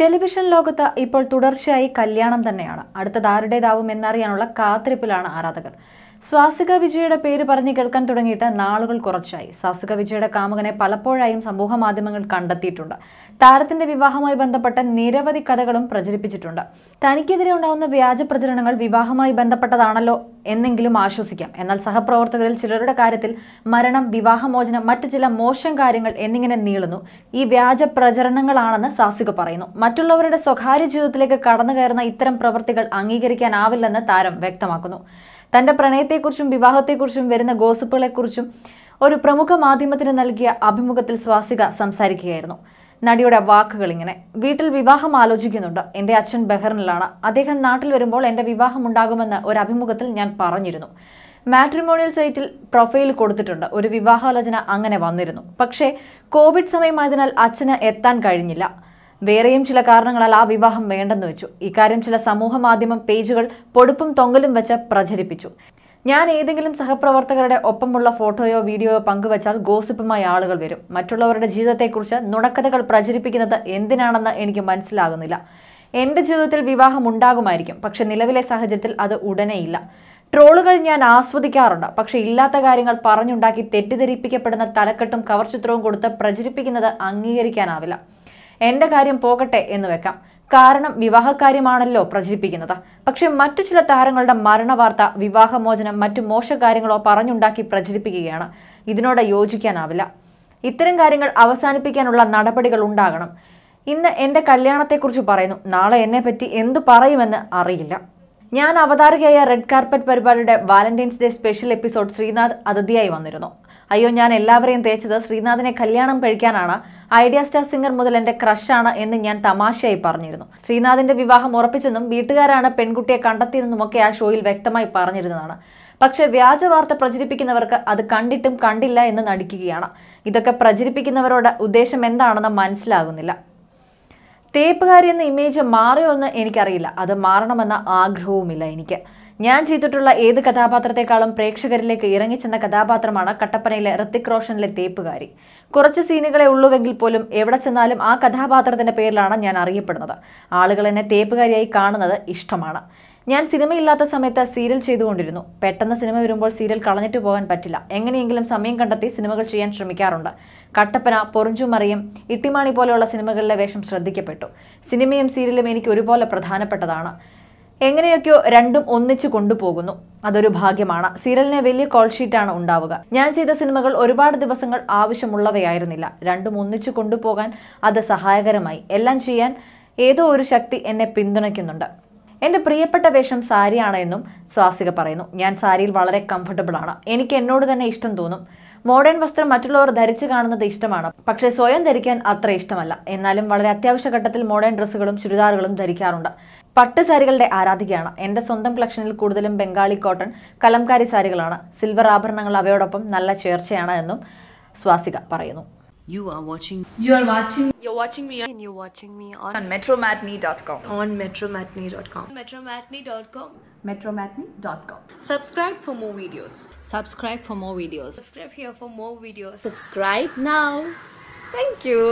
Television ലോകത്ത് ഇപ്പോൾ തുടർച്ചയായി കല്യാണം തന്നെയാണ്. അടുത്തത് ആരുടേതാവും എന്നറിയാനുള്ള കാത്തിരിപ്പിലാണ് ആരാധകർ. സ്വാസിക വിജയുടെ പേര് പറഞ്ഞു കേൾക്കാൻ തുടങ്ങിയിട്ട് നാളുകൾ കുറച്ചായി. സ്വാസിക വിജയുടെ കാമുകനെ പലപ്പോഴായും സമൂഹ മാധ്യമങ്ങൾ കണ്ടെത്തിയിട്ടുണ്ട്. താരത്തിന്റെ വിവാഹവുമായി ബന്ധപ്പെട്ട നിരവധി കഥകളും പ്രചരിപ്പിച്ചിട്ടുണ്ട്. തനിക്കെതിരെ ഉണ്ടാവുന്ന വ്യാജ പ്രചരണങ്ങൾ വിവാഹവുമായി ബന്ധപ്പെട്ടതാണല്ലോ എന്നെങ്കിലും ആശ്വസിക്കാം. എന്നാൽ സഹപ്രവർത്തകരിൽ ചിലരുടെ കാര്യത്തിൽ മരണം വിവാഹമോചനം മറ്റു ചില മോശം കാര്യങ്ങൾ എന്നിങ്ങനെ നീളുന്നു. ഈ വ്യാജ പ്രചരണങ്ങളാണെന്ന് സാസിക പറയുന്നു. മറ്റുള്ളവരുടെ സ്വകാര്യ ജീവിതത്തിലേക്ക് കടന്നു കയറുന്ന ഇത്തരം പ്രവൃത്തികൾ അംഗീകരിക്കാനാവില്ലെന്ന് താരം വ്യക്തമാക്കുന്നു. തന്റെ പ്രണയത്തെക്കുറിച്ചും വിവാഹത്തെക്കുറിച്ചും വരുന്ന ഗോസിപ്പുകളെക്കുറിച്ചും ഒരു പ്രമുഖ മാധ്യമത്തിന് നൽകിയ അഭിമുഖത്തിൽ സ്വാസിക സംസാരിക്കുകയായിരുന്നു. നടിയുടെ വാക്കുകൾ ഇങ്ങനെ വീട്ടിൽ വിവാഹം ആലോചിക്കുന്നുണ്ട്. എന്റെ അച്ഛൻ ബഹ്റിനിലാണ്. അദ്ദേഹം നാട്ടിൽ വരുമ്പോൾ എന്റെ വിവാഹം ഉണ്ടാകുമെന്ന് ഒരു അഭിമുഖത്തിൽ ഞാൻ പറഞ്ഞിരുന്നു. മാട്രിമോണിയൽ സൈറ്റിൽ പ്രൊഫൈൽ കൊടുത്തിട്ടുണ്ട്. ഒരു വിവാഹാലോചന അങ്ങനെ വന്നിരുന്നു. പക്ഷേ കോവിഡ് സമയമായതിനാൽ അച്ഛന് എത്താൻ കഴിഞ്ഞില്ല. വേറെയും ചില കാരണങ്ങളാൽ ആ വിവാഹം വേണ്ടെന്ന് വെച്ചു. ഇക്കാര്യം ചില സമൂഹ മാധ്യമം പേജുകൾ പൊടുപ്പും തൊങ്കലും വെച്ച് പ്രചരിപ്പിച്ചു. ഞാൻ ഏതെങ്കിലും സഹപ്രവർത്തകരുടെ ഒപ്പമുള്ള ഫോട്ടോയോ വീഡിയോയോ പങ്കുവച്ചാൽ ഗോസിപ്പുമായി ആളുകൾ വരും. മറ്റുള്ളവരുടെ ജീവിതത്തെക്കുറിച്ച് നുണക്കഥകൾ പ്രചരിപ്പിക്കുന്നത് എന്തിനാണെന്ന് എനിക്ക് മനസ്സിലാകുന്നില്ല. എന്റെ ജീവിതത്തിൽ വിവാഹം ഉണ്ടാകുമായിരിക്കും. പക്ഷെ നിലവിലെ സാഹചര്യത്തിൽ അത് ഉടനെയില്ല ട്രോളുകൾ ഞാൻ ആസ്വദിക്കാറുണ്ട്. പക്ഷെ ഇല്ലാത്ത കാര്യങ്ങൾ പറഞ്ഞുണ്ടാക്കി തെറ്റിദ്ധരിപ്പിക്കപ്പെടുന്ന തലക്കെട്ടും കവർ ചിത്രവും കൊടുത്ത് പ്രചരിപ്പിക്കുന്നത് അംഗീകരിക്കാനാവില്ല. എന്റെ കാര്യം പോകട്ടെ എന്ന് വെക്കാം. കാരണം വിവാഹകാര്യമാണല്ലോ പ്രചരിപ്പിക്കുന്നത്. പക്ഷെ മറ്റു ചില താരങ്ങളുടെ മരണവാർത്ത വിവാഹമോചനം മറ്റു മോശകാര്യങ്ങളോ പറഞ്ഞുണ്ടാക്കി പ്രചരിപ്പിക്കുകയാണ്. ഇതിനോട് യോജിക്കാനാവില്ല. ഇത്തരം കാര്യങ്ങൾ അവസാനിപ്പിക്കാനുള്ള നടപടികൾ ഉണ്ടാകണം. ഇന്ന് എന്റെ കല്യാണത്തെക്കുറിച്ച് പറയുന്നു. നാളെ എന്നെപ്പറ്റി എന്തു പറയുമെന്ന് അറിയില്ല. ഞാൻ അവതാരകയായ റെഡ് കാർപ്പറ്റ് പരിപാടിയുടെ valentine's day special episode Sreenath അതിഥിയായി വന്നിരുന്നു. അയ്യോ ഞാൻ എല്ലാവരെയും തേച്ചത് ശ്രീനാഥിനെ കല്യാണം കഴിക്കാനാണ്. ഐഡിയ സ്റ്റാർ സിംഗർ മുതൽ എന്റെ ക്രഷാണ് എന്ന് ഞാൻ തമാശയായി പറഞ്ഞിരുന്നു. ശ്രീനാഥിന്റെ വിവാഹം ഉറപ്പിച്ചെന്നും വീട്ടുകാരാണ് പെൺകുട്ടിയെ കണ്ടെത്തിയതെന്നുമൊക്കെ ആ ഷോയിൽ വ്യക്തമായി പറഞ്ഞിരുന്നതാണ്. പക്ഷേ വ്യാജ വാർത്ത പ്രചരിപ്പിക്കുന്നവർക്ക് അത് കണ്ടിട്ടും കണ്ടില്ല എന്ന് നടിക്കുകയാണ്. ഇതൊക്കെ പ്രചരിപ്പിക്കുന്നവരോട് ഉദ്ദേശം എന്താണെന്ന് മനസ്സിലാകുന്നില്ല. തേപ്പുകാരി എന്ന ഇമേജ് മാറിയോ എന്ന് എനിക്കറിയില്ല. അത് മാറണമെന്ന ആഗ്രഹവുമില്ല എനിക്ക്. ഞാൻ ചെയ്തിട്ടുള്ള ഏത് കഥാപാത്രത്തെക്കാളും പ്രേക്ഷകരിലേക്ക് ഇറങ്ങിച്ചെന്ന കഥാപാത്രമാണ് കട്ടപ്പനയിലെ ഋത്തിക് റോഷനിലെ തേപ്പുകാരി. കുറച്ച് സീനുകളെ ഉള്ളുവെങ്കിൽ പോലും എവിടെ ചെന്നാലും ആ കഥാപാത്രത്തിന്റെ പേരിലാണ് ഞാൻ അറിയപ്പെടുന്നത്. ആളുകൾ എന്നെ തേപ്പുകാരിയായി കാണുന്നത് ഇഷ്ടമാണ്. ഞാൻ സിനിമയില്ലാത്ത സമയത്ത് സീരിയൽ ചെയ്തുകൊണ്ടിരുന്നു. പെട്ടെന്ന് സിനിമ വരുമ്പോൾ സീരിയൽ കളഞ്ഞിട്ട് പോകാൻ പറ്റില്ല. എങ്ങനെയെങ്കിലും സമയം കണ്ടെത്തി സിനിമകൾ ചെയ്യാൻ ശ്രമിക്കാറുണ്ട്. കട്ടപ്പന പൊറിഞ്ചുമറിയും ഇട്ടിമാണി പോലെയുള്ള സിനിമകളിലെ വേഷം ശ്രദ്ധിക്കപ്പെട്ടു. സിനിമയും സീരിയലും എനിക്ക് ഒരുപോലെ പ്രധാനപ്പെട്ടതാണ്. എങ്ങനെയൊക്കെയോ രണ്ടും ഒന്നിച്ചു കൊണ്ടുപോകുന്നു. അതൊരു ഭാഗ്യമാണ്. സീരിയലിനെ വലിയ കോൾ ഷീറ്റാണ് ഉണ്ടാവുക. ഞാൻ ചെയ്ത സിനിമകൾ ഒരുപാട് ദിവസങ്ങൾ ആവശ്യമുള്ളവയായിരുന്നില്ല. രണ്ടും ഒന്നിച്ചു കൊണ്ടുപോകാൻ അത് സഹായകരമായി. എല്ലാം ചെയ്യാൻ ഏതോ ഒരു ശക്തി എന്നെ പിന്തുണയ്ക്കുന്നുണ്ട്. എന്റെ പ്രിയപ്പെട്ട വേഷം സാരിയാണ് എന്നും സ്വാസിക പറയുന്നു. ഞാൻ സാരിയിൽ വളരെ കംഫർട്ടബിൾ ആണ്. എനിക്ക് എന്നോട് തന്നെ ഇഷ്ടം തോന്നും. മോഡേൺ വസ്ത്രം മറ്റുള്ളവർ ധരിച്ചു കാണുന്നത് ഇഷ്ടമാണ്. പക്ഷേ സ്വയം ധരിക്കാൻ അത്ര ഇഷ്ടമല്ല. എന്നാലും വളരെ അത്യാവശ്യ ഘട്ടത്തിൽ മോഡേൺ ഡ്രസ്സുകളും ചുരിദാറുകളും ധരിക്കാറുണ്ട്. പട്ട് ആരാധികയാണ് എന്റെ സ്വന്തം കളക്ഷനിൽ കൂടുതലും ബംഗാളി കോട്ടൺ കലംകാരി സാരികളാണ് സിൽവർ ആഭരണങ്ങൾ അവയോടൊപ്പം നല്ല ചേർച്ചയാണ് എന്നും സ്വാസിക പറയുന്നു You are watching You are watching You're watching me and you're watching me on, on metromatney.com on metromatney.com. metromatney.com. metromatney.com subscribe for more videos subscribe for more videos Subscribe here for more videos. Subscribe now. Thank you.